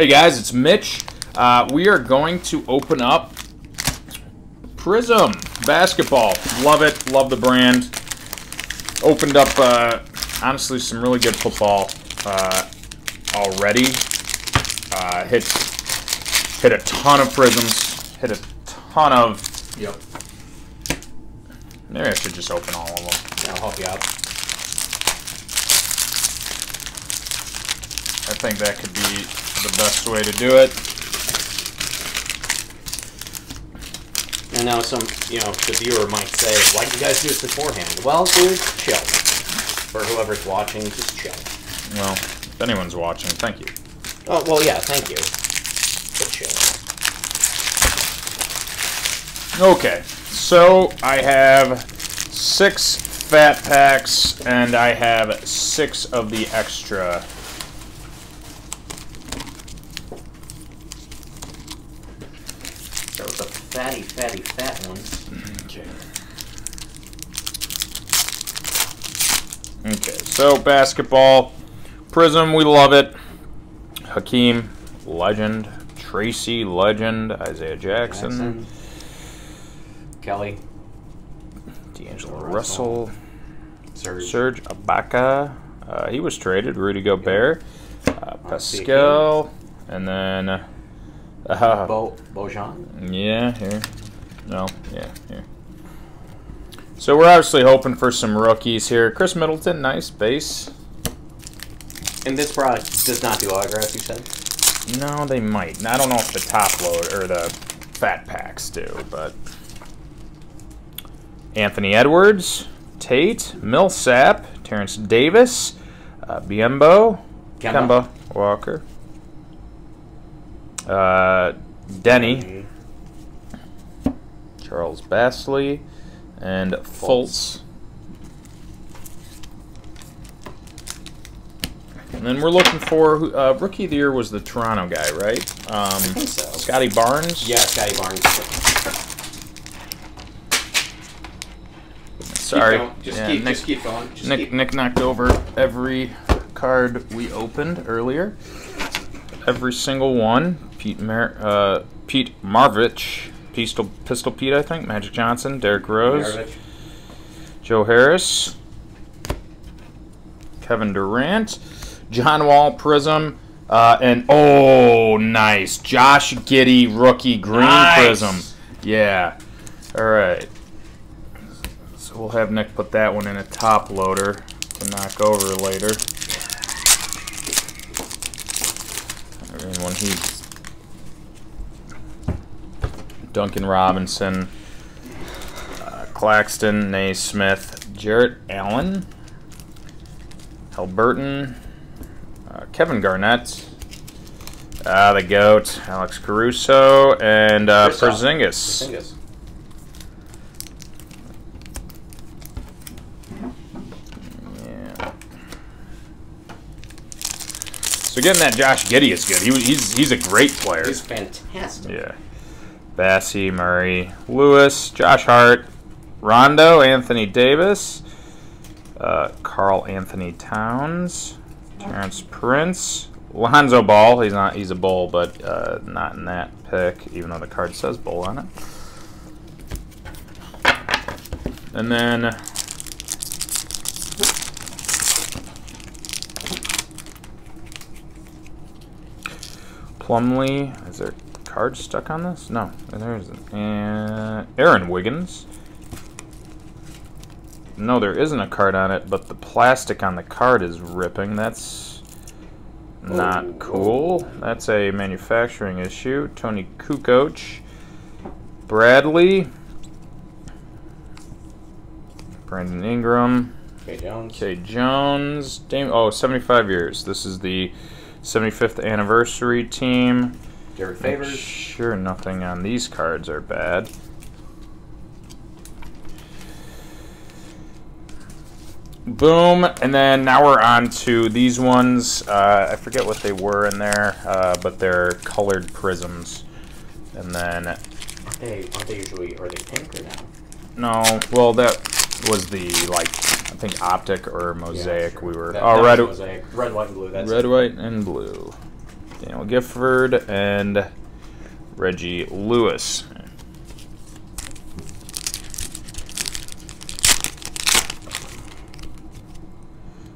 Hey guys, it's Mitch. Uh, we are going to open up Prizm basketball. Love it. Love the brand. Opened up, uh, honestly, some really good football uh, already. Uh, hit hit a ton of Prizms. Hit a ton of. Yep. Maybe I should just open all of them. Yeah, I'll help you out. I think that could be the best way to do it. And now some, you know, the viewer might say, why did you guys do this beforehand? Well, dude, chill. For whoever's watching, just chill. Well, if anyone's watching, thank you. Oh, well, yeah, thank you. But chill. Okay, so I have six fat packs and I have six of the extra. Those are fatty, fatty, fat ones. Okay. Okay, so basketball, Prizm, we love it. Hakeem, legend. Tracy, legend. Isaiah Jackson. Jackson. Kelly. D'Angelo Russell. Russell. Serge. Serge Ibaka. Uh, he was traded. Rudy Gobert. Uh, Pascal. And then. Uh, Bo Bojan. yeah, here. No, yeah, here. So we're obviously hoping for some rookies here. Khris Middleton, nice base. And this product does not do autographs, you said? No, they might. I don't know if the top load or the fat packs do, but Anthony Edwards, Tate, Millsap, Terrence Davis, uh, Biembo, Kemba. Kemba Walker, uh, Denny, Charles Bastley, and Fultz. And then we're looking for who- uh, rookie of the year was the Toronto guy, right? Um, think so. Scottie Barnes. Yeah, Scottie Barnes. Sorry. Keep. Just, Yeah, keep, Nick, just keep going. Just Nick, keep. Nick knocked over every card we opened earlier. Every single one. Pete uh, Pete Maravich, Pistol Pistol Pete, I think. Magic Johnson, Derrick Rose, Maravich. Joe Harris, Kevin Durant, John Wall Prizm, uh, and oh, nice, Josh Giddey rookie green Nice. Prizm. Yeah. All right. So we'll have Nick put that one in a top loader to knock over later. Mean, when he Duncan Robinson, uh, Claxton, Naismith, Jarrett Allen, Haliburton, uh, Kevin Garnett, uh, the GOAT, Alex Caruso, and uh. Porzingis. Porzingis. Yeah. So getting that Josh Giddey is good. He, he's he's a great player. He's fantastic. Yeah. Bassey, Murray, Lewis, Josh Hart, Rondo, Anthony Davis, uh, Karl Anthony Towns, Terrence Prince, Lonzo Ball. He's not. He's a bull, but uh, not in that pick, even though the card says bull on it. And then Plumlee. Is there card stuck on this? No, there isn't. And Aaron Wiggins. No, there isn't a card on it, but the plastic on the card is ripping. That's not Oh. cool. That's a manufacturing issue. Toni Kukoc. Bradley. Brandon Ingram. Okay, Jones. K. Jones. Dame, oh, 75 years. This is the 75th anniversary team. Derrick Make Favors. Sure, nothing on these cards are bad. Boom, and then now we're on to these ones. Uh, I forget what they were in there, uh, but they're colored Prizms. And then, Aren't they, aren't they usually, are they pink or no? no, well, that was the, like, I think optic or mosaic Yeah, we were. That- oh, that red, was mosaic. Red, white, and blue. That's red, it. white, and blue. Daniel Gafford, and Reggie Lewis.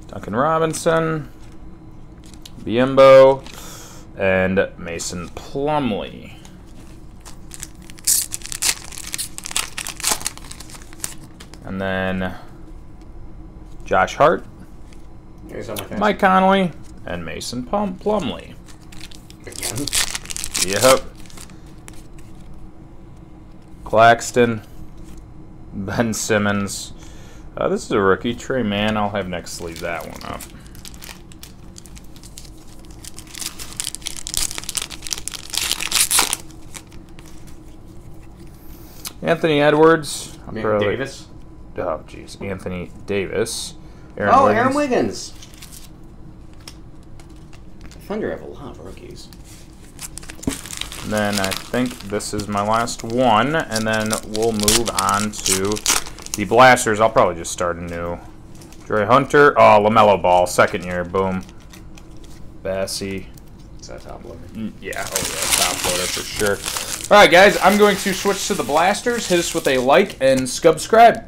Duncan Robinson, Biembo, and Mason Plumlee. And then Josh Hart, Here's on my face. Mike Conley, and Mason Plum- Plumlee. Yep. Claxton, Ben Simmons. Uh, this is a rookie. Tre Mann. I'll have next sleeve that one up. Anthony Edwards. I'm Davis. Oh, jeez. Anthony Davis. Aaron oh, Wiggins. Aaron Wiggins. Thunder have a lot of rookies. Then I think this is my last one, and then we'll move on to the blasters. I'll probably just start a new. Dre Hunter, oh LaMelo Ball, second year, boom. Bassey, It's that top loader. Mm, yeah, oh yeah, top loader for sure. All right, guys, I'm going to switch to the blasters. Hit us with a like and subscribe.